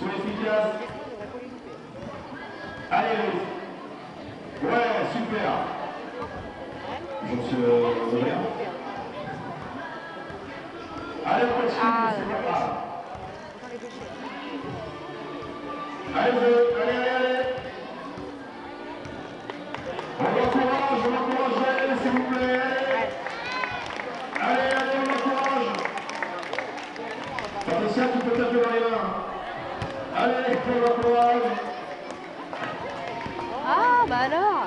Sois efficace. Allez, Ouais, super. Monsieur Aurélien. Allez, on continue, Ah, c'est pas grave. Allez, allez, allez, allez. On l'encourage, on l'encourage, allez, s'il vous plaît. Allez, allez, on l'encourage. Patricia, tu peux Allez, on l'encourage. Ah, bah alors